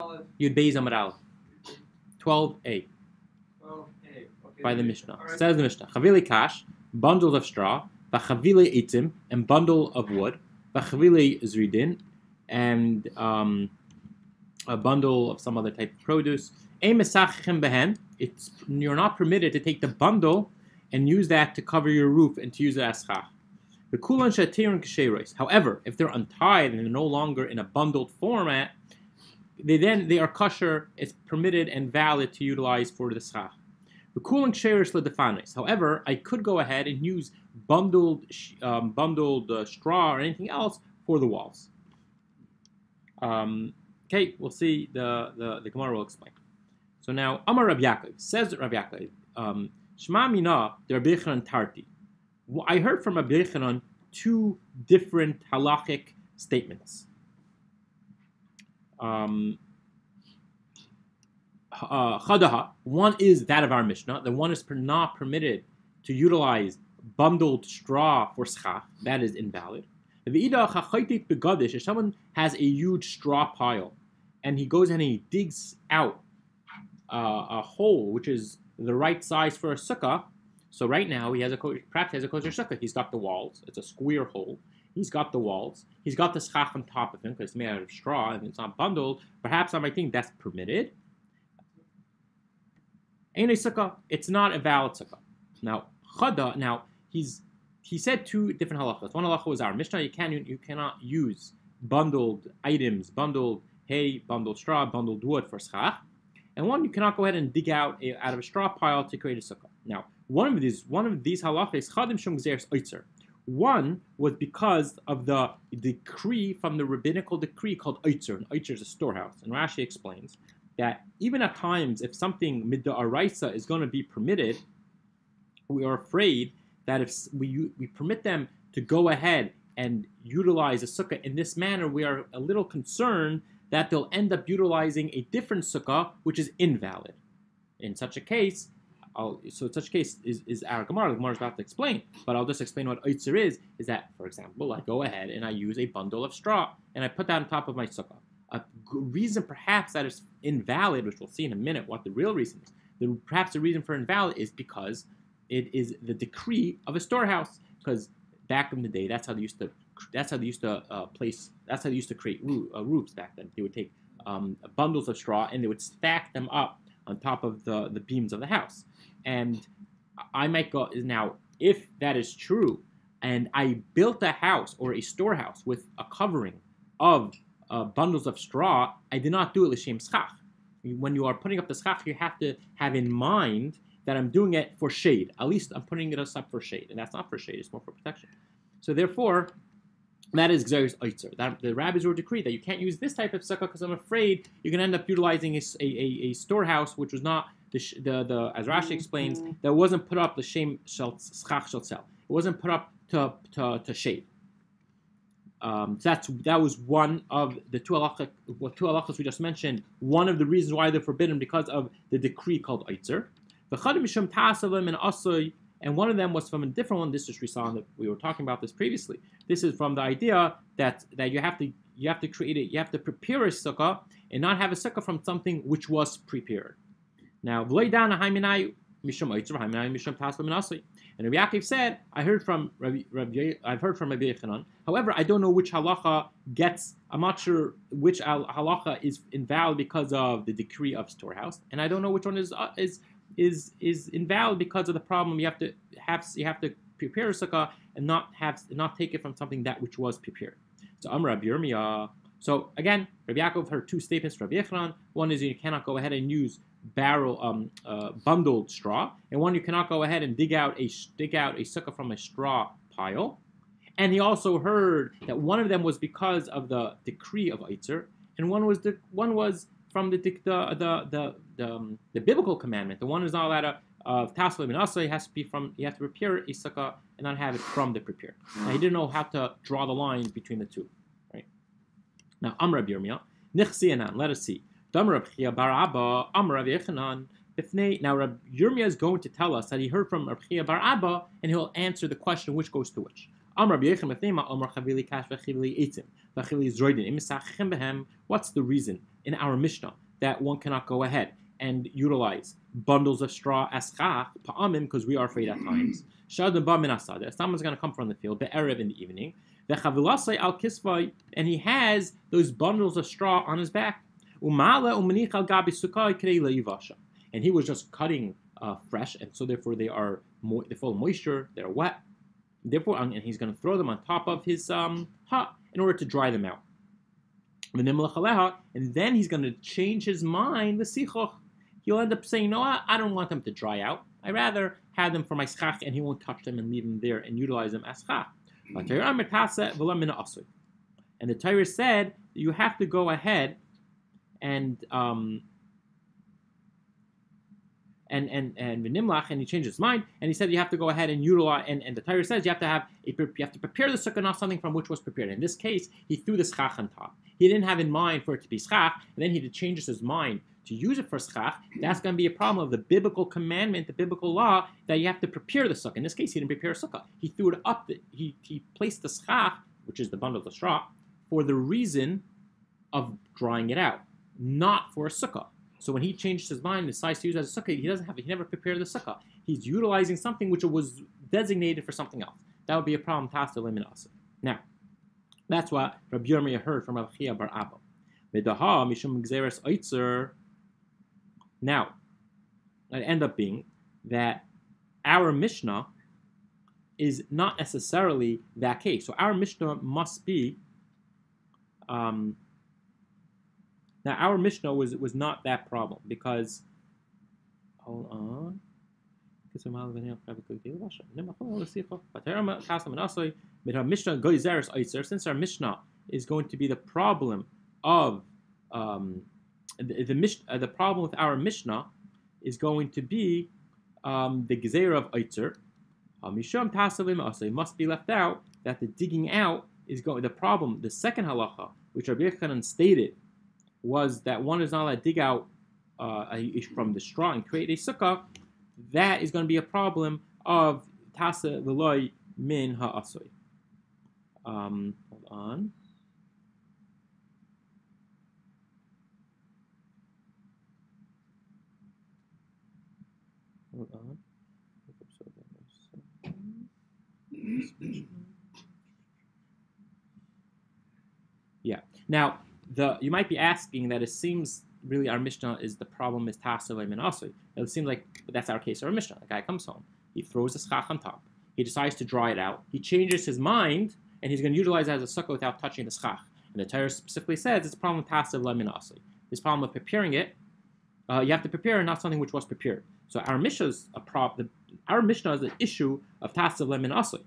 Yud Beis Amar Aleph. 12a by the Mishnah. Says the Mishnah, Chavili Kash, bundles of straw, Vachavili Itzim, and bundle of wood, Vachavili Zridin, and um, a bundle of some other type of produce. Behen, it's you're not permitted to take the bundle and use that to cover your roof and to use it as chach. However, if they're untied and they're no longer in a bundled format, they then they are kosher. It's permitted and valid to utilize for the schach. However, I could go ahead and use bundled um, bundled uh, straw or anything else for the walls. Um, okay, we'll see. The, the the Gemara will explain. So now, Amar Rabbi Yaakov says Rabbi Yaakov, um, Shema Mina Rabbi Tarti. I heard from Rabbi Yechanan two different halachic statements. Um, uh, chadaha. One is that of our Mishnah. The one is not permitted to utilize bundled straw for schach. That is invalid. If someone has a huge straw pile and he goes and he digs out uh, a hole which is the right size for a sukkah, so right now he has a perhaps he has a kosher sukkah. He's got the walls. It's a square hole. He's got the walls. He's got the schach on top of him because it's made out of straw and it's not bundled. Perhaps I might think that's permitted. Ain't a sukkah. It's not a valid sukkah. Now chada. Now he's he said two different halachas. One halacha was our mishnah. You can you cannot use bundled items, bundled hay, bundled straw, bundled wood for schach. And one, you cannot go ahead and dig out a, out of a straw pile to create a sukkah. Now, one of these one of these halachas chadim shum oitzer. One was because of the decree from the rabbinical decree called oitzer. And oitzer is a storehouse. And Rashi explains that even at times, if something midda araisa is going to be permitted, we are afraid that if we we permit them to go ahead and utilize a sukkah in this manner, we are a little concerned that they'll end up utilizing a different sukkah which is invalid. In such a case, I'll, so such case is, is our Gemara. The Gemara is about to explain, but I'll just explain what Oitzer is. Is that, for example, I go ahead and I use a bundle of straw and I put that on top of my sukkah. A reason perhaps that is invalid, which we'll see in a minute what the real reason is. The, perhaps the reason for invalid is because it is the decree of a storehouse. Because back in the day, that's how they used to that's how they used to uh, place. That's how they used to create roo- uh, roofs back then. They would take um, bundles of straw and they would stack them up on top of the, the beams of the house. And I might go now, if that is true, and I built a house or a storehouse with a covering of uh, bundles of straw, I did not do it l'shem schach. When you are putting up the schach, you have to have in mind that I'm doing it for shade. At least I'm putting it up for shade, and that's not for shade; it's more for protection. So therefore, that is Oitzer. That the rabbis will decree that you can't use this type of sukkah because I'm afraid you're going to end up utilizing a, a, a, storehouse which was not the, the, the as Rashi explains that wasn't put up the schach sheltzel. It wasn't put up to to, to shade. Um, that's that was one of the two halachas, two halachas we just mentioned. One of the reasons why they're forbidden because of the decree called Eitzer. The chadim mishum tasalim and asoy and one of them was from a different one. This is saw that we were talking about this previously. This is from the idea that that you have to you have to create it. You have to prepare a sukkah and not have a sukkah from something which was prepared. Now, and Rabbi Yaakov said, "I heard from Rabbi, Rabbi, I've heard from Rabbi Yechanan. However, I don't know which halacha gets. I'm not sure which halacha is invalid because of the decree of storehouse, and I don't know which one is uh, is is is invalid because of the problem. You have to have you have to prepare a sukkah and not have not take it from something that which was prepared. So Amr Yirmiyah. So again, Rabbi Yaakov heard two statements from Rabbi Yechanan. One is you cannot go ahead and use barrel um, uh, bundled straw, and one you cannot go ahead and dig out a dig out a sukkah from a straw pile. And he also heard that one of them was because of the decree of Eitzer, and one was the one was from the the the the, the, um, the biblical commandment. The one is not allowed to of taslim and also it has to be from you have to prepare a sukkah and not have it from the prepare. Now he didn't know how to draw the lines between the two. Right. Now Amr Yirmiyah, Nichsianan, let us see. Now Rabbi Yirmiyah is going to tell us that he heard from Rabbi Bar Abba and he'll answer the question which goes to which. What's the reason in our Mishnah that one cannot go ahead and utilize bundles of straw aschach pa'amim because we are afraid at times. Someone's going to come from the field be'erev in the evening. Al and he has those bundles of straw on his back. Al yivasha. And he was just cutting uh, fresh, and so therefore they are mo- they're full of moisture, they're wet. Therefore, and he's going to throw them on top of his um, hut in order to dry them out. And then he's going to change his mind with sichoch. He'll end up saying, no, I don't want them to dry out. I rather have them for my schach, and he won't touch them and leave them there and utilize them as schach. And the Torah said you have to go ahead and um, and and and Nimlach, and he changed his mind, and he said you have to go ahead and utilize. And, and the Torah says you have to have a, you have to prepare the sukkah not something from which was prepared. In this case, he threw the schach on top. He didn't have in mind for it to be schach, and then he changes his mind to use it for schach. That's going to be a problem of the biblical commandment, the biblical law that you have to prepare the sukkah. In this case, he didn't prepare a sukkah. He threw it up. The, he he placed the schach, which is the bundle of the straw, for the reason of drying it out, not for a sukkah. So when he changed his mind and decides to use it as a sukkah, he doesn't have it. He never prepared the sukkah. He's utilizing something which was designated for something else. That would be a problem. Tasta limit Now, that's what Rabbi Yirmiyah heard from Rabbi Bar Abba. Now, it end up being that our Mishnah is not necessarily that case. So our Mishnah must be um, now our Mishnah was was not that problem because hold on. Since our Mishnah is going to be the problem of um, the the, uh, the problem with our Mishnah is going to be um, the gezer of Eitzer. It must be left out that the digging out is going. The problem, the second halacha, which Rabbi Yechanan stated was that one is not allowed to dig out uh, from the straw and create a sukkah, that is going to be a problem of tasa veloy min ha'asoy. Um, hold on. Hold on. Yeah. Now, the you might be asking that it seems really our Mishnah is the problem is Tasav and Asui. It seems like that's our case. Our Mishnah, the guy comes home, he throws the schach on top, he decides to dry it out, he changes his mind, and he's going to utilize it as a sukkah without touching the schach. And the Torah specifically says it's a problem with Tasav Lemin Asui. This problem of preparing it, uh, you have to prepare and not something which was prepared. So our Mishnah is a problem. Our Mishnah is an issue of Tasav Lemin Asui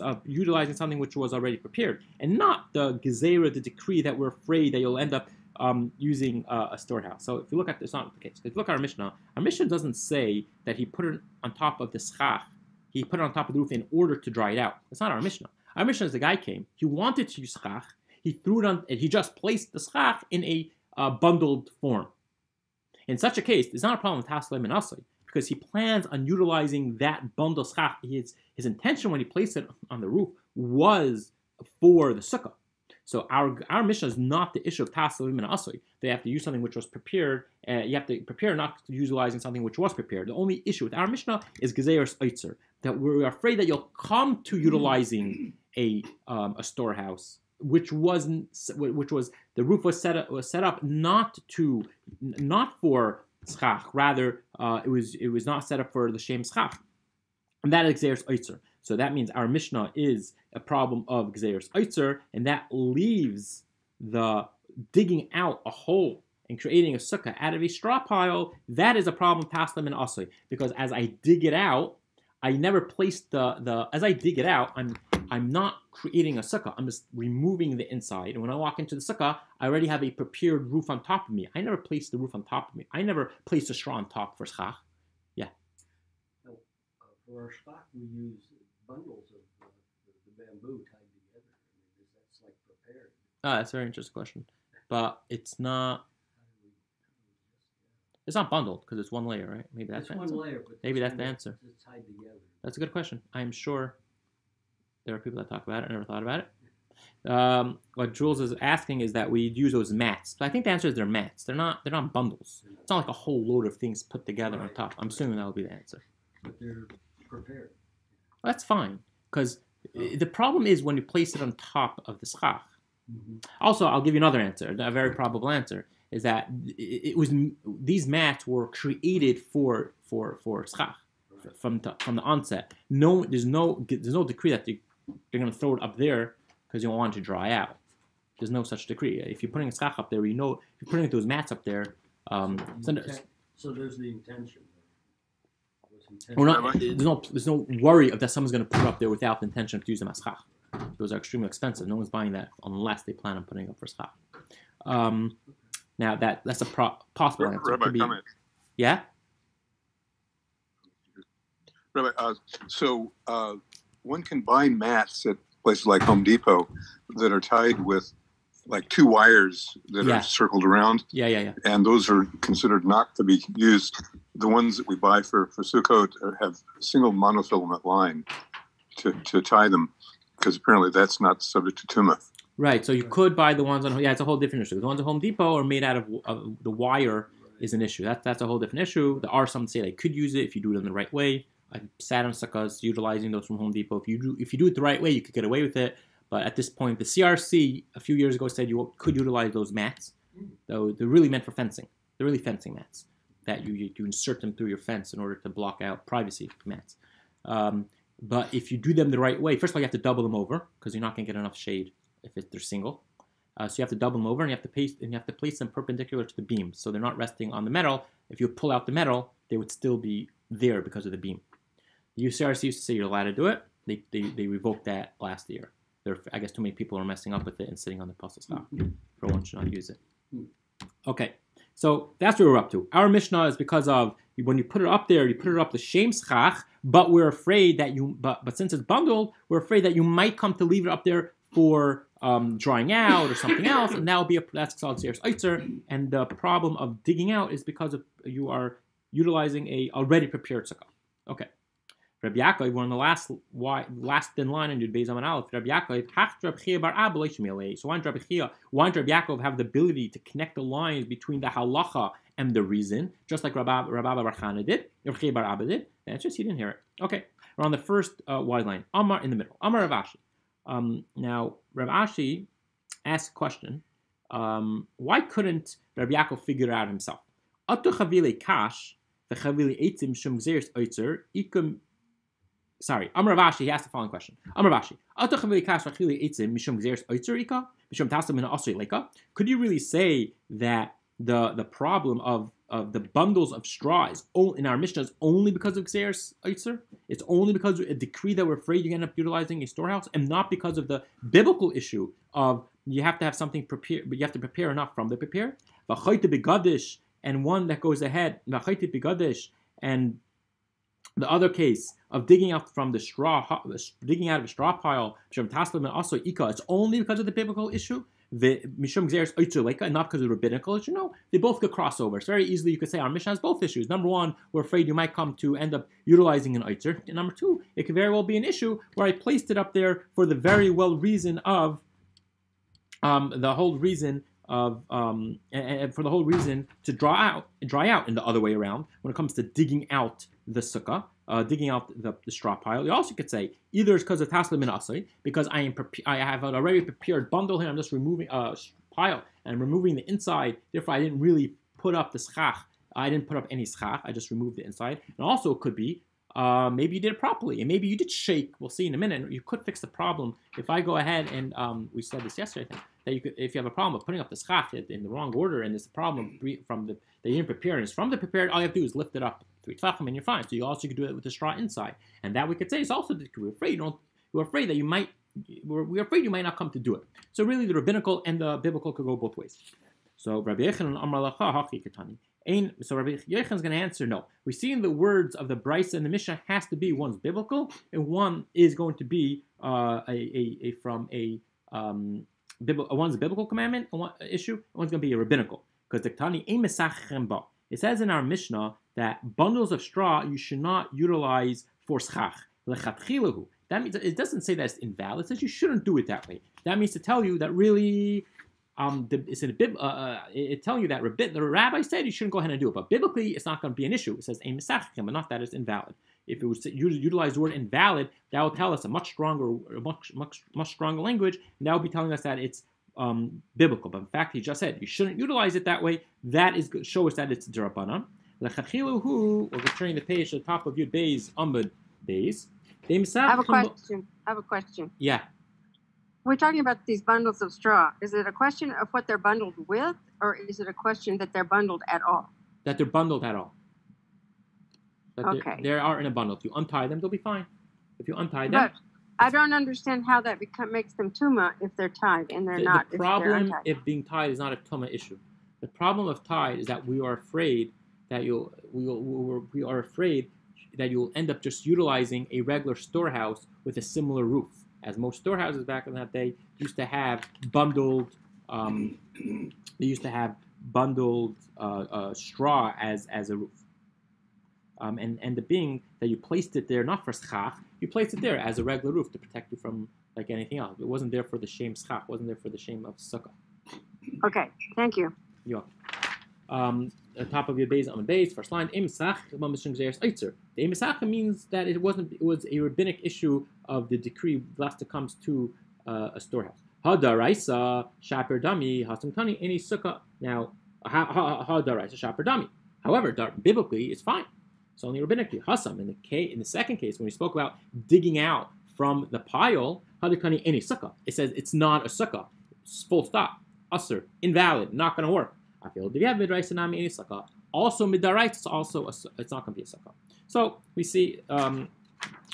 of utilizing something which was already prepared, and not the gezerah, the decree that we're afraid that you'll end up um, using uh, a storehouse. So if you look at this, not the case. If you look at our Mishnah, our Mishnah doesn't say that he put it on top of the schach, he put it on top of the roof in order to dry it out. That's not our Mishnah. Our Mishnah is the guy came, he wanted to use schach, he threw it on, and he just placed the schach in a uh, bundled form. In such a case, it's not a problem with Haslem and Asli because he plans on utilizing that bundle schach. His, his intention when he placed it on the roof was for the sukkah. So our our Mishnah is not the issue of tasalim and asui. They have to use something which was prepared. Uh, you have to prepare, not to utilizing something which was prepared. The only issue with our Mishnah is gezeir's oitzer, that we're afraid that you'll come to utilizing a um, a storehouse, which wasn't which was the roof was set up was set up not to not for schach. Rather, uh, it was it was not set up for the shem schach, and that is gzeir's oitzer. So that means our Mishnah is a problem of gzeir's oitzer, and that leaves the digging out a hole and creating a sukkah out of a straw pile. That is a problem taslim and asoi because as I dig it out, I never place the the as I dig it out, I'm I'm not creating a sukkah. I'm just removing the inside. And when I walk into the sukkah, I already have a prepared roof on top of me. I never place the roof on top of me. I never place the straw on top for schach. Yeah. Now, uh, for our schach, we use bundles of uh, the, bamboo tied together. I mean, that's like prepared. Ah, that's a very interesting question. But it's not. It's not bundled because it's one layer, right? Maybe that's it's one layer, but maybe that's the answer. Tied together. That's a good question. I'm sure there are people that talk about it. I never thought about it. Um, what Jules is asking is that we use those mats. But I think the answer is they're mats. They're not. They're not bundles. It's not like a whole load of things put together on top. I'm assuming that will be the answer. But they're prepared. That's fine because the problem is when you place it on top of the schach. Mhm. Also, I'll give you another answer. A very probable answer is that it, was these mats were created for for for schach from the, from the onset. No, there's no there's no decree that they, they're going to throw it up there because you don't want it to dry out. There's no such decree. If you're putting a schach up there, you know if you're putting those mats up there. Um, so, Inten- So there's the intention. there. Intention. we're not, there's no there's no worry of that someone's going to put it up there without the intention to use them as schach. Those are extremely expensive. No one's buying that unless they plan on putting it up for schach. Um, now that that's a pro- possible answer. Rabbi, could be- comment. yeah. Rabbi, uh, so uh, one can buy mats at places like Home Depot that are tied with like two wires that Yeah. are circled around, Yeah, yeah, yeah. and those are considered not to be used. The ones that we buy for for Sukkot have a single monofilament line to, to tie them, because apparently that's not subject to tumah. Right. So you could buy the ones on yeah, it's a whole different issue. The ones at Home Depot are made out of, the wire is an issue. That's that's a whole different issue. There are some that say they could use it if you do it in the right way. I sat on sukkahs utilizing those from Home Depot. If you do if you do it the right way, you could get away with it. But at this point, the CRC a few years ago said you could utilize those mats. Though they're really meant for fencing. They're really fencing mats that you you, insert them through your fence in order to block out privacy mats. Um, but if you do them the right way, first of all, you have to double them over because you're not going to get enough shade if it, they're single. Uh, so you have to double them over, and you have to place and you have to place them perpendicular to the beam, so they're not resting on the metal. If you pull out the metal, they would still be there because of the beam. The UCRC used to say you're allowed to do it. They, they, they revoked that last year. There, I guess too many people are messing up with it and sitting on the pasul schach. For one should not use it. Okay, so that's what we're up to. Our Mishnah is because of when you put it up there, you put it up the shem schach, but we're afraid that you, but but since it's bundled, we're afraid that you might come to leave it up there for um, drying out or something else, and that will be a that's called serious Eitzer. And the problem of digging out is because of you are utilizing a already prepared sukkah. Okay. Rabbi Yaakov, we're on the last last thin line in Yud Beis Aleph. Rabbi Yaakov, Hach Rabbi Chia bar Abba So why did Rabbi Chia, why did Rabbi Yaakov have the ability to connect the lines between the halacha and the reason, just like Rabbi Rabbi Bar did, Rabbi bar Abba did? The answer is he didn't hear it. Okay, we're on the first uh, wide line. Amar in the middle. Amar Rav Ashi. Um, now Rav Ashi asked a question. Um, why couldn't Rabbi Yaakov figure it out himself? Atu chavile kash v'chavile eitzim shum gzeres oitzer ikum sorry, Amar Rav Ashi, he asked the following question. Amar Rav Ashi, could you really say that the the problem of of the bundles of straw is o- in our Mishnah is only because of Xeris Eitzer? It's only because of a decree that we're afraid you end up utilizing a storehouse, and not because of the biblical issue of you have to have something prepared, but you have to prepare enough from the prepare. And one that goes ahead, and the other case of digging out from the straw, digging out of a straw pile, Shem Taslim and also Ika, it's only because of the biblical issue. The Mishum Xeris Oitzuleka, and not because of the rabbinical issue. No, they both could cross over. Very easily you could say our Mishnah has both issues. Number one, we're afraid you might come to end up utilizing an Oitzer. And number two, it could very well be an issue where I placed it up there for the very well reason of um, the whole reason of um, and, and for the whole reason to dry out, dry out, in the other way around when it comes to digging out the sukkah, uh, digging out the, the straw pile. You also could say either it's because of taslim asay, because I am I have an already prepared bundle here. I'm just removing a uh, pile and removing the inside. Therefore, I didn't really put up the schach. I didn't put up any schach. I just removed the inside. And also, it could be uh, maybe you did it properly, and maybe you did shake. We'll see in a minute. You could fix the problem if I go ahead and um, we said this yesterday. Think that you could, if you have a problem of putting up the schach in the wrong order, and it's a problem from the they didn't prepare, and it's from the prepared. All you have to do is lift it up three tefachim, and you're fine. So you also could do it with the straw inside, and that we could say is also that we're afraid. You don't, we're afraid that you might. We're, we're afraid you might not come to do it. So really, the rabbinical and the biblical could go both ways. So Rabbi Yechanan Amar Haki Katani. So Rabbi Yechon is going to answer no. We see in the words of the Bryce and the Mishnah has to be one's biblical and one is going to be uh, a, a, a from a um, bibl- one's a biblical commandment one, issue. One's going to be a rabbinical because the Tani ba. It says in our Mishnah that bundles of straw you should not utilize for schach lechatchilahu. That means it doesn't say that it's invalid. It says you shouldn't do it that way. That means to tell you that really, um, the, it's in a bib, uh, uh, it telling you that rabbi, the rabbi said you shouldn't go ahead and do it. But biblically, it's not going to be an issue. It says a misachim, but not that it's invalid. If it was utilize the word invalid, that will tell us a much stronger, much much much stronger language. And that would be telling us that it's um, biblical. But in fact, he just said you shouldn't utilize it that way. That is show us that it's derabanan. Lechachiluhu, or returning the page to the top of Yud Beis Amud Beis. I have a question. I have a question. Yeah, We're talking about these bundles of straw. Is it a question of what they're bundled with, or is it a question that they're bundled at all? that they're bundled at all. That Okay. they are in a bundle. If you untie them, they'll be fine. If you untie them, But I don't understand how that become, makes them tuma if they're tied and they're the, not the problem untied. if being tied is not a tuma issue. The problem of tied is that we are afraid that you'll we will we are afraid that you'll end up just utilizing a regular storehouse with a similar roof, as most storehouses back in that day used to have bundled. Um, they used to have bundled uh, uh, straw as as a roof. Um, and and the being that you placed it there not for schach, you placed it there as a regular roof to protect you from like anything else. It wasn't there for the shem schach, wasn't there for the shem of sukkah. okay, thank you. Yeah. Um, the top of your base on the base, first line, The imsach means that it wasn't it was a rabbinic issue of the decree last it comes to uh, a storehouse. Hadaraisa shaper dami hasam tani any sukkah. Now ha- ha- hadaraisa shaper dami. However, biblically it's fine. It's only rabbinically hasam. In the case, in the second case, when we spoke about digging out from the pile, hadakani any sukkah. It says it's not a sukkah. It's full stop. Usser, invalid, not going to work. I feel if you have midrash and any sukkah, also midarait, it's also a, it's not going to be a sukkah. So we see um,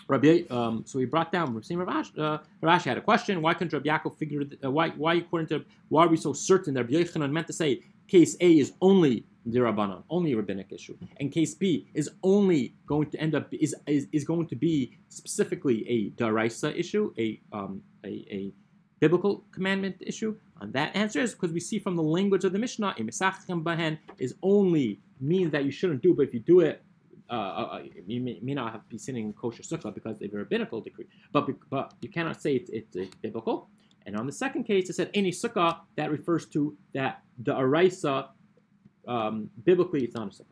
Rabbi. Um, so we brought down. We're seeing uh, had a question. Why couldn't Rabbi Yaakov figure? Uh, why why according to why are we so certain that Rabbi Yochanan meant to say case A is only the rabbanon, only a rabbinic issue, and case B is only going to end up is is, is going to be specifically a daraisa issue, a um a, a biblical commandment issue? And that answer is because we see from the language of the Mishnah, "Imisachem bahen" is only means that you shouldn't do, but if you do it, uh, uh, you may, may not have to be sinning kosher sukkah because of a rabbinical decree. But but you cannot say it's, it's, it's biblical. And on the second case, it said any sukkah that refers to that the araisa. Um, biblically, it's not a sukkah.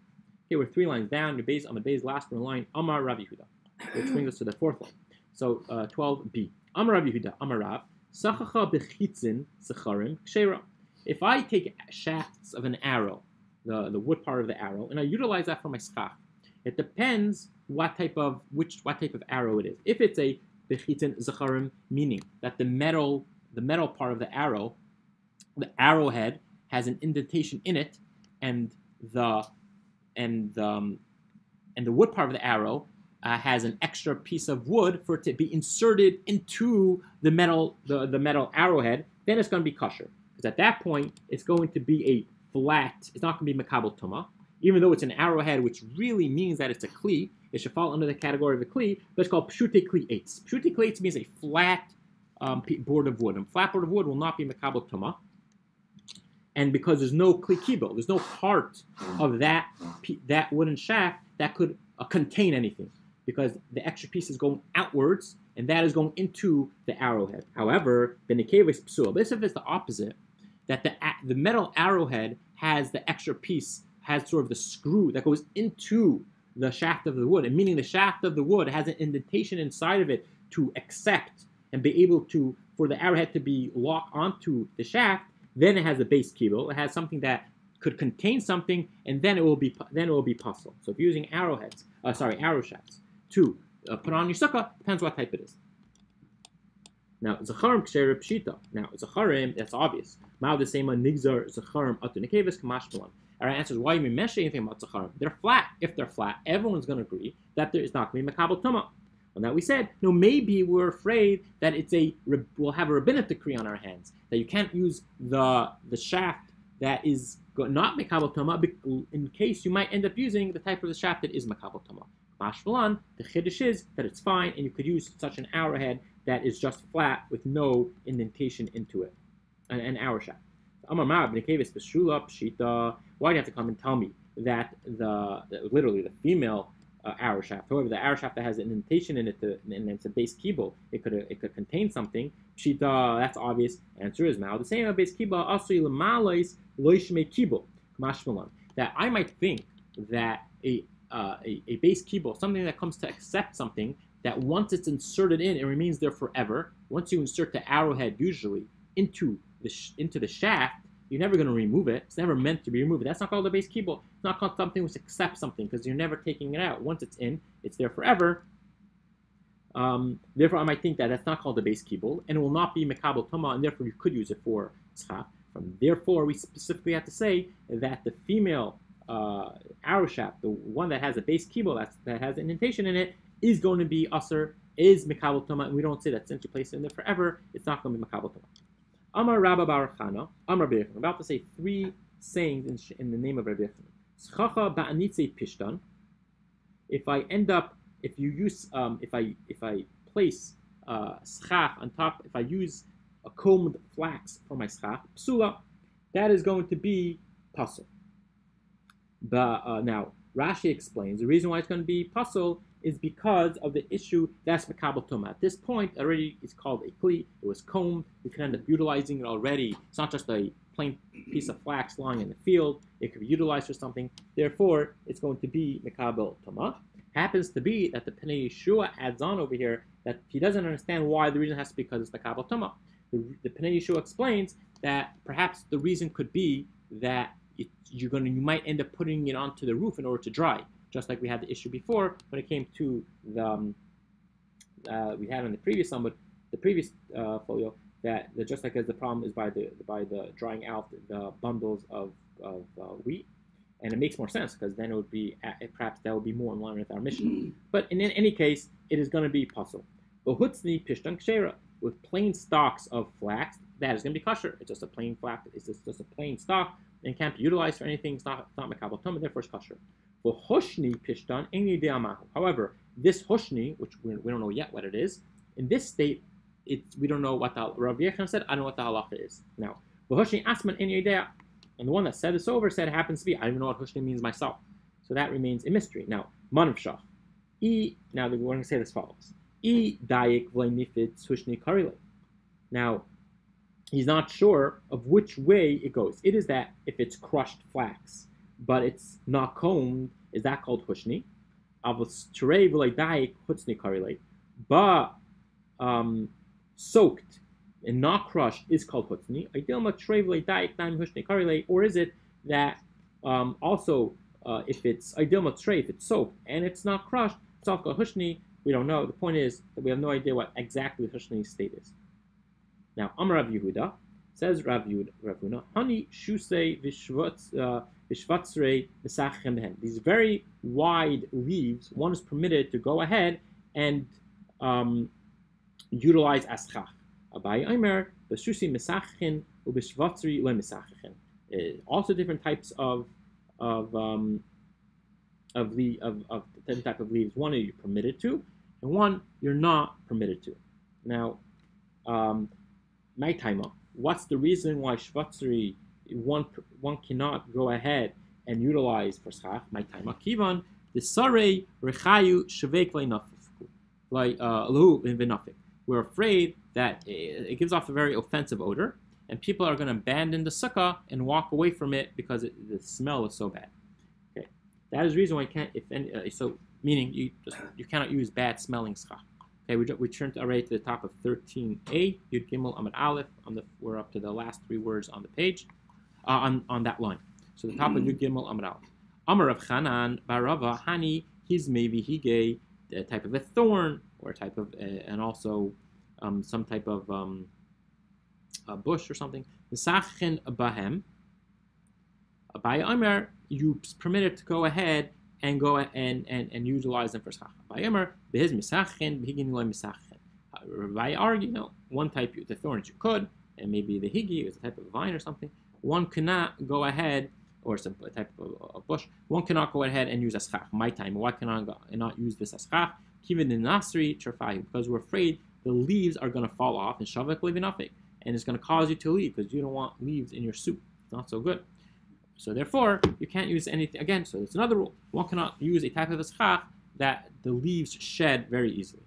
Okay, we're three lines down. Your base on the base last one line. Amar Rav Yehuda, which brings us to the fourth line. So uh, 12b. Amar Rav Yehuda. Amar Rav. Sachacha bechitzin secharim kshera. If I take shafts of an arrow, the, the wood part of the arrow, and I utilize that for my schach, it depends what type of which what type of arrow it is. If it's a bechitzin zecharim, meaning that the metal the metal part of the arrow, the arrowhead has an indentation in it, and the and um, and the wood part of the arrow uh, has an extra piece of wood for it to be inserted into the metal the, the metal arrowhead, then it's going to be kosher. Because at that point, it's going to be a flat. It's not going to be makabel tuma, even though it's an arrowhead, which really means that it's a kli. It should fall under the category of a kli, but it's called pshute kli eitz. Pshute kli eitz means a flat um, board of wood. And flat board of wood will not be makabel tuma. And because there's no kibel, there's no part of that that wooden shaft that could uh, contain anything because the extra piece is going outwards and that is going into the arrowhead. However, the Nikevis psul, this if it's the opposite, that the the metal arrowhead has the extra piece, has sort of the screw that goes into the shaft of the wood, and meaning the shaft of the wood has an indentation inside of it to accept and be able to for the arrowhead to be locked onto the shaft. Then it has a base kibble. It has something that could contain something, and then it will be then it will be possible. So if you're using arrowheads, uh, sorry, arrow shafts to uh, put on your sukkah, depends what type it is. Now zacharim ksher pshita. Now zacharim, that's obvious. Mao the same nigzar zacharim atunikevus kamashmalan. Our answer is why you mention anything about zacharim? They're flat. If they're flat, everyone's going to agree that there is not going to be makabel tuma. Well, now we said, no, maybe we're afraid that it's a we'll have a rabbinic decree on our hands that you can't use the the shaft that is not makabel tuma in case you might end up using the type of the shaft that is makabel tuma. Mashmalan, the chiddush is that it's fine and you could use such an arrowhead that is just flat with no indentation into it, an, an arrow shaft. Amar Ma, b'nei kevis b'shula pshita. Why do you have to come and tell me that the literally the female uh, arrow shaft. However, the arrow shaft that has an indentation in it, to, and it's a base kibble, it could it could contain something. Pshita, that's obvious. Answer is now the same. A base kibble also lemalais loishme kibble. That I might think that a, uh, a, a base kibble, something that comes to accept something, that once it's inserted in, it remains there forever. Once you insert the arrowhead, usually into the into the shaft, you're never going to remove it. It's never meant to be removed. That's not called a base kibble. It's not called something which accepts something because you're never taking it out. Once it's in, it's there forever. Um, therefore, I might think that that's not called a base kibble and it will not be mekabel tuma, and therefore you could use it for schach. From therefore, we specifically have to say that the female uh, arrow shaft, the one that has a base kibble that's, that has an indentation in it, is going to be usher, is mekabel tuma, and we don't say that since you place it in there forever, it's not going to be mekabel tuma. Amar Rabba Barachana, Amar Rabbi I'm about to say three sayings in, in the name of Rabbi Schacha pishtan. If I end up, if you use, um, if I if I place uh, on top, if I use a combed flax for my schach, psula, that is going to be pasul. But uh, now Rashi explains the reason why it's going to be pasul is because of the issue that's Makabal Tuma. At this point, already it's called a kli. It was combed. We can end up utilizing it already. It's not just a plain piece of flax lying in the field. It could be utilized for something. Therefore, it's going to be Makabal Tuma. Happens to be that the Pnei Yeshua adds on over here that he doesn't understand why the reason has to be because it's Makabal Tuma. The, the Pnei Yeshua explains that perhaps the reason could be that it, you're going to, you might end up putting it onto the roof in order to dry just like we had the issue before when it came to the um, uh, we had in the previous but the previous uh, folio that, that just like as the problem is by the by the drying out the bundles of, of uh, wheat, and it makes more sense because then it would be perhaps that would be more in line with our Mishnah. But in, in any case, it is going to be pasul. Behutzli pishtan kshera with plain stalks of flax that is going to be kosher. It's just a plain flax. It's just, just a plain stalk and can't be utilized for anything. It's not, it's not makabel therefore it's kosher. Hoshni However, this hoshni, which we, don't know yet what it is, in this state, it's we don't know what the Rav Yechon said. I don't know what the halacha is now. Hoshni asman idea, and the one that said this over said it happens to be. I don't even know what hoshni means myself, so that remains a mystery. Now, manav shach. E. Now we're going to say this follows. E dayik v'nifit hushni karile. Now, he's not sure of which way it goes. It is that if it's crushed flax but it's not combed, is that called hushni? But um, soaked and not crushed is called hutsni. Idilma tray v'loidayik naim hushni karilei. Or is it that um, also uh, if it's matrei, if it's soaked and it's not crushed, it's also called hushni. We don't know. The point is that we have no idea what exactly hushni's state is. Now, Amar Rav Yehuda says Rav Yehuda, Honey shusei vishvatz uh, these very wide leaves, one is permitted to go ahead and um, utilize. Abai Ubishvatsri Le Mesachin. Uh, also different types of of um, of the of, of the type of leaves. One you're you permitted to, and one you're not permitted to. Now, um, nighttime. What's the reason why Shvatsri one one cannot go ahead and utilize for schach my time akivan the sare rechayu shvek like uh. We're afraid that it gives off a very offensive odor, and people are going to abandon the sukkah and walk away from it because it, the smell is so bad. Okay, that is the reason why you can't. If any, uh, so, meaning you just you cannot use bad smelling schach. Okay, we, we turned already to the top of 13a, Yud Gimel Amid Aleph. On the, we're up to the last three words on the page uh, on, on that line. So the top of Yud Gimel Amar Amar of Chanan Barava Hani he's maybe hige a type of a thorn or a type of uh, and also um, some type of um, a bush or something. Misachin bahem. By Amar you permitted to go ahead and go and and, and utilize them for schach. By Amar behiz misachin behigin loy misachin. By argue, you know, one type the thorns you could, and maybe the higi is a type of vine or something one cannot go ahead, or some type of bush, one cannot go ahead and use aschach, my time. Why cannot I not use this aschach? Kivin in nasri cherfayu, because we're afraid the leaves are going to fall off and shavak levinafik, and it's going to cause you to leave because you don't want leaves in your soup. It's not so good. So therefore, you can't use anything again. So it's another rule. One cannot use a type of aschach that the leaves shed very easily.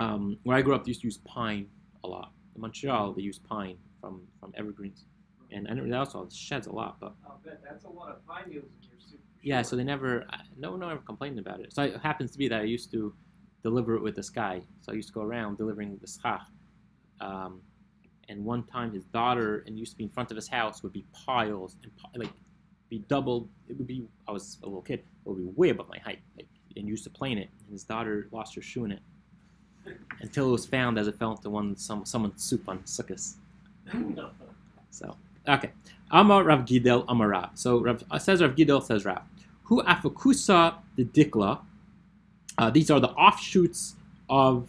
Um, where I grew up, they used to use pine a lot. In Montreal, they use pine from, from evergreens. And I know that also sheds a lot, but I'll bet that's a lot of pine needles in your soup. yeah, so they never, no one ever complained about it. So it happens to be that I used to deliver it with this guy. So I used to go around delivering the schach. Um, and one time his daughter, and used to be in front of his house, would be piles and like be doubled. It would be, I was a little kid, it would be way above my height. Like, and used to play in it. And his daughter lost her shoe in it until it was found as it fell into one some someone's soup on Sukkot. So okay, Amar Rav Gidel Amar Rav. So Rav uh, says Rav Gidel says Rav. Hu afakusa the dikla. Uh, these are the offshoots of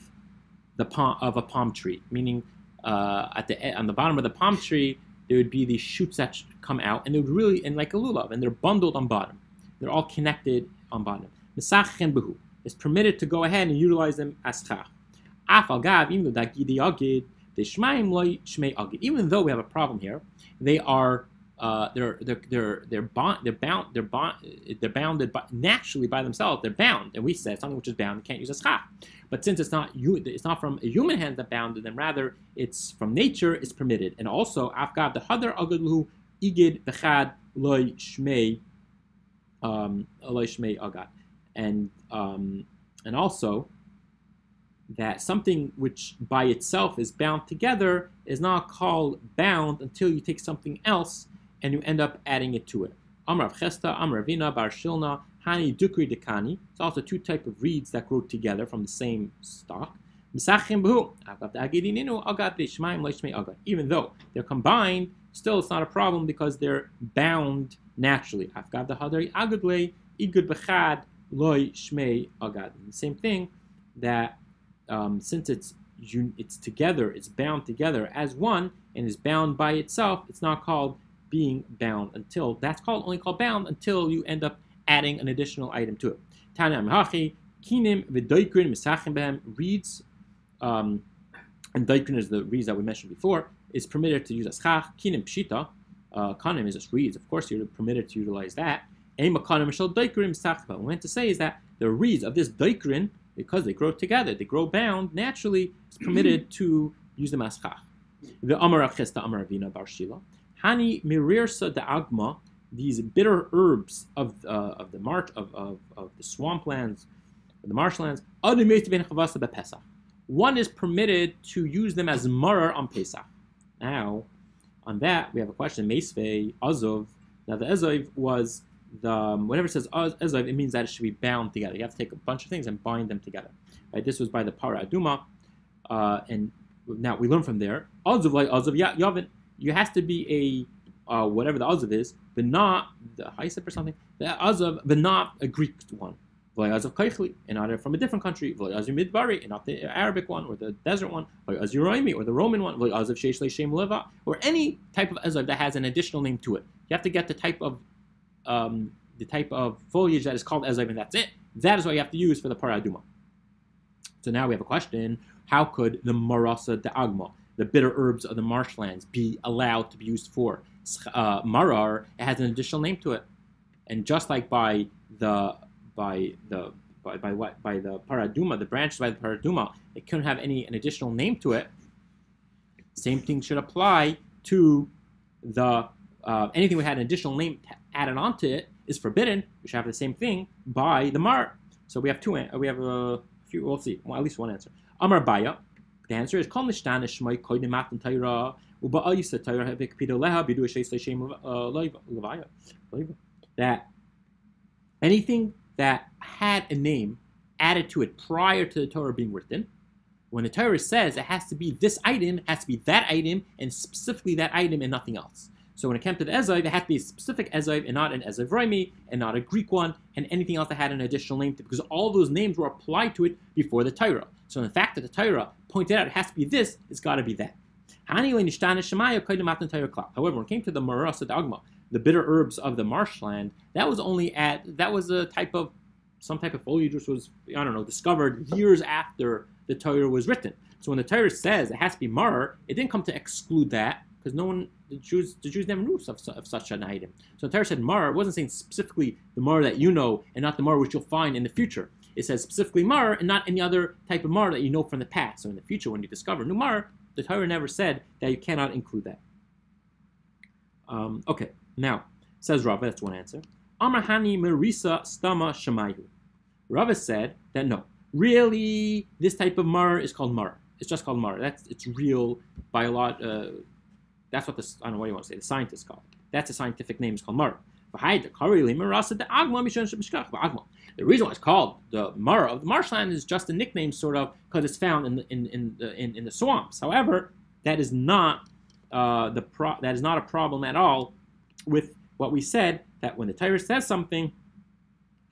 the palm of a palm tree, meaning uh, at the on the bottom of the palm tree there would be these shoots that come out, and they would really and like a lulav, and they're bundled on bottom. They're all connected on bottom. Misach and behu is permitted to go ahead and utilize them as chach. Af gav, even though that Even though we have a problem here, they are uh, they're they're they're they're bond they're bound they're bond they're bounded by, naturally by themselves. They're bound, and we said something which is bound can't use a chach. But since it's not you, it's not from a human hand that bounded them, rather it's from nature. It's permitted, and also afgav the hadar agadlu igid bechad loy shmei um loy shmei agad, and um and also that something which by itself is bound together is not called bound until you take something else and you end up adding it to it. Amrav Chesta, Amravina, Bar Shilna, Hani Dukri Dekani. It's also two type of reeds that grow together from the same stock. Even though they're combined, still it's not a problem because they're bound naturally. The same thing that um, since it's it's together, it's bound together as one, and is bound by itself. It's not called being bound until that's called only called bound until you end up adding an additional item to it. Tanya Hachi Kinim v'doikrin misachim behem reads, um, and doikrin is the reads that we mentioned before. Is permitted to use as chach. Kinim pshita. Uh, kanim is just reeds. Of course, you're permitted to utilize that. Meant to say is that the reeds of this doikrin because they grow together, they grow bound, naturally it's permitted to use the as chach. The Amar Chesta Amar Avina Bar. Hani Mirirsa de Agma, these bitter herbs of, uh, of the march of, of, of the swamplands, the marshlands, one is permitted to use them as marar on Pesach. Now, on that, we have a question. Meisvei, Azov. Now, the Azov was the um, whenever it says Az- Azov, it means that it should be bound together. You have to take a bunch of things and bind them together. Right? This was by the Para Aduma, uh, and now we learn from there. Azov like Azov Ya- Yavin. You has to be a uh, whatever the Azov is, but not the Haisip or something. The Azov, but not a Greek one. Azov Kaichli, and not from a different country. Azov Midbari, and not the Arabic one or the desert one. Azov Roimi, or the Roman one. Azov Sheish Shem Leva, or any type of Azov that has an additional name to it. You have to get the type of um, the type of foliage that is called Ezav, and that's it. That is what you have to use for the Paraduma. So now we have a question: How could the Marasa de Agma, the bitter herbs of the marshlands, be allowed to be used for uh, Marar? It has an additional name to it, and just like by the by the by, by what by the Paraduma, the branches by the Paraduma, it couldn't have any an additional name to it. Same thing should apply to the uh, anything we had an additional name added onto it is forbidden. We should have the same thing by the mar. So we have two. We have a few. We'll see. Well, at least one answer. Amar Baya. The answer is Kol Nishtan Shmai Koidim Matan Taira Uba Ayisa Taira Hevik Pido Leha Bidu Eshes Shem Levaya. That anything that had a name added to it prior to the Torah being written, when the Torah says it has to be this item, it has to be that item, and specifically that item and nothing else. So when it came to the Eziv, it had to be a specific Eziv and not an Eziv Raimi and not a Greek one and anything else that had an additional name to because all those names were applied to it before the Torah. So the fact that the Torah pointed out it has to be this, it's got to be that. However, when it came to the Marasa Dagma, the bitter herbs of the marshland, that was only at that was a type of some type of foliage which was I don't know discovered years after the Torah was written. So when the Torah says it has to be mar, it didn't come to exclude that. Because no one the Jews the Jews never knew of, of such an item. So the Torah said mar. It wasn't saying specifically the mar that you know and not the mar which you'll find in the future. It says specifically mar and not any other type of mar that you know from the past. So in the future, when you discover new mar, the Torah never said that you cannot include that. Um, okay, now says Rava. That's one answer. Amar Hani Marisa Stama Shemayu. Rava said that no, really, this type of mar is called mar. It's just called mar. That's it's real by a lot. Uh, that's what the I don't know what you want to say. The scientists call it. That's a scientific name. It's called mar. The reason why it's called the mar of the marshland is just a nickname, sort of, because it's found in the in in the in, in the swamps. However, that is not uh, the pro- that is not a problem at all with what we said that when the Torah says something,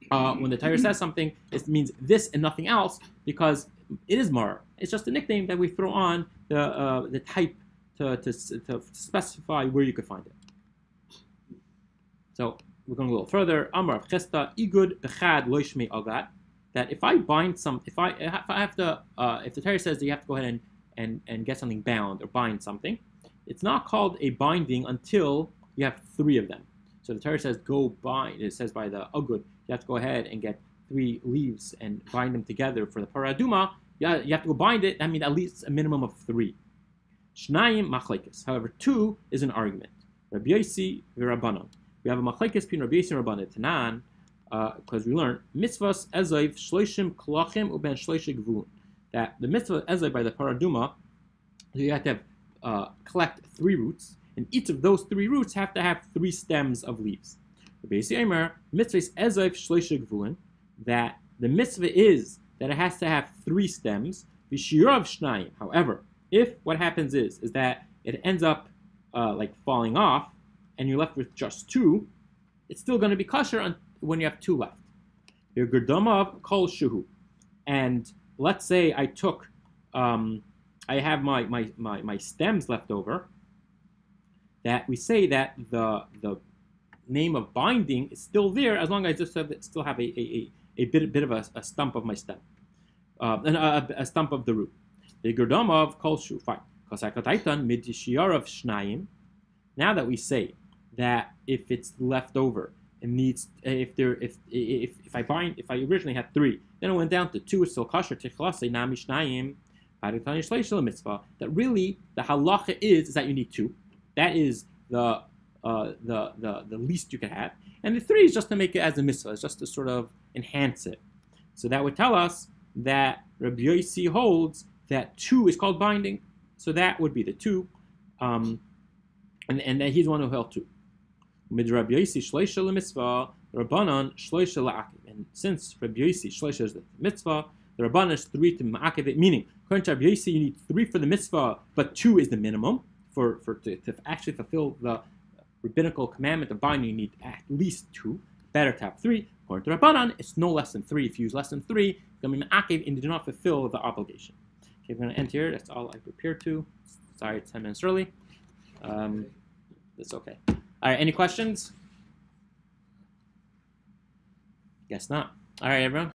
uh, when the Torah says something, it means this and nothing else because it is mar. It's just a nickname that we throw on the uh, the type to, to, to specify where you could find it. So we're going a little further. Amar Chesta Igud Bechad Loishme Agat. That if I bind some, if I if I have to, uh, if the Torah says that you have to go ahead and, and and get something bound or bind something, it's not called a binding until you have three of them. So the Torah says go bind. It says by the Agud, you have to go ahead and get three leaves and bind them together for the paraduma. Yeah, you have to go bind it. I mean at least a minimum of three. Shnayim machlekes. However, two is an argument. Rabbi Yossi v'Rabbanon. We have a machlekes between Rabbi Yossi and Rabbanon Tanan, because uh, we learned mitzvahs ezayv shloishim kolachim uben shloishim gvulun. That the mitzvah ezayv by the paraduma, you have to have, uh, collect three roots, and each of those three roots have to have three stems of leaves. Rabbi Yossi Eimer mitzvahs ezayv shloishim gvulun. That the mitzvah is that it has to have three stems. V'shirav shnayim. However, if what happens is is that it ends up uh, like falling off, and you're left with just two, it's still going to be kosher on, when you have two left. Your gerdamav kol shuhu, and let's say I took, um, I have my, my my my stems left over. That we say that the the name of binding is still there as long as I just have, still have a, a, a, a bit bit of a, a stump of my stem, uh, and a, a stump of the root. The Gerdamav kol shu. Fine. of shnayim. Now that we say that if it's left over, it needs if there if if if I bind if I originally had three, then it went down to two. It's still kosher. That really the halacha is is that you need two. That is the uh, the, the the least you can have, and the three is just to make it as a mitzvah. It's just to sort of enhance it. So that would tell us that Rabbi Yossi holds that two is called binding. So that would be the two. Um, and, and he's the one who held two. Mid Rabbi Yossi shleisha mitzvah, Rabbanan shleisha la'akiv. And since Rabbi Yossi shleisha is the mitzvah, the Rabbanan is three to ma'akiv meaning, according to Rabbi Yossi, you need three for the mitzvah, but two is the minimum for, for to, to actually fulfill the rabbinical commandment of binding, you need at least two. Better to have three. According to Rabbanan, it's no less than three. If you use less than three, you're going to be ma'akiv and you do not fulfill the obligation. Okay, we're going to end here. That's all I prepared to. Sorry, 10 minutes early. Um, it's okay. All right, any questions? Guess not. All right, everyone.